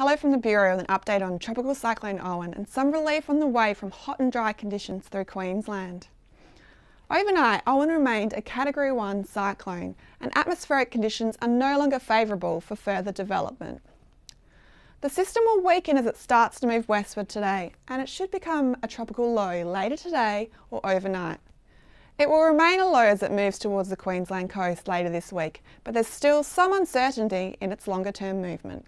Hello from the Bureau with an update on Tropical Cyclone Owen and some relief on the way from hot and dry conditions through Queensland. Overnight, Owen remained a Category 1 cyclone and atmospheric conditions are no longer favourable for further development. The system will weaken as it starts to move westward today and it should become a tropical low later today or overnight. It will remain a low as it moves towards the Queensland coast later this week, but there's still some uncertainty in its longer term movement.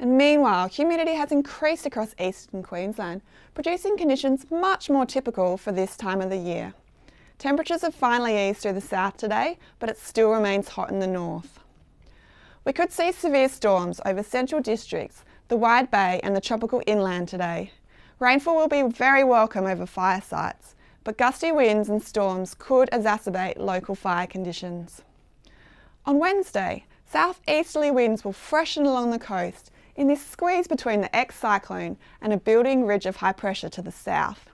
And meanwhile, humidity has increased across eastern Queensland, producing conditions much more typical for this time of the year. Temperatures have finally eased through the south today, but it still remains hot in the north. We could see severe storms over central districts, the Wide Bay and the tropical inland today. Rainfall will be very welcome over fire sites, but gusty winds and storms could exacerbate local fire conditions. On Wednesday, southeasterly winds will freshen along the coast in this squeeze between the ex-cyclone and a building ridge of high pressure to the south.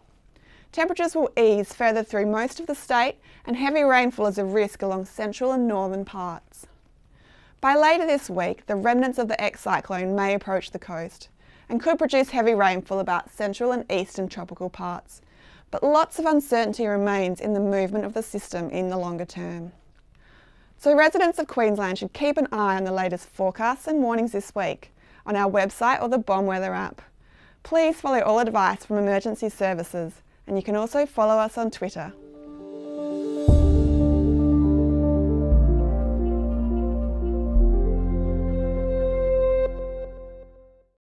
Temperatures will ease further through most of the state and heavy rainfall is a risk along central and northern parts. By later this week, the remnants of the ex-cyclone may approach the coast and could produce heavy rainfall about central and eastern tropical parts, but lots of uncertainty remains in the movement of the system in the longer term. So residents of Queensland should keep an eye on the latest forecasts and warnings this week on our website or the BOM Weather app. Please follow all advice from emergency services and you can also follow us on Twitter.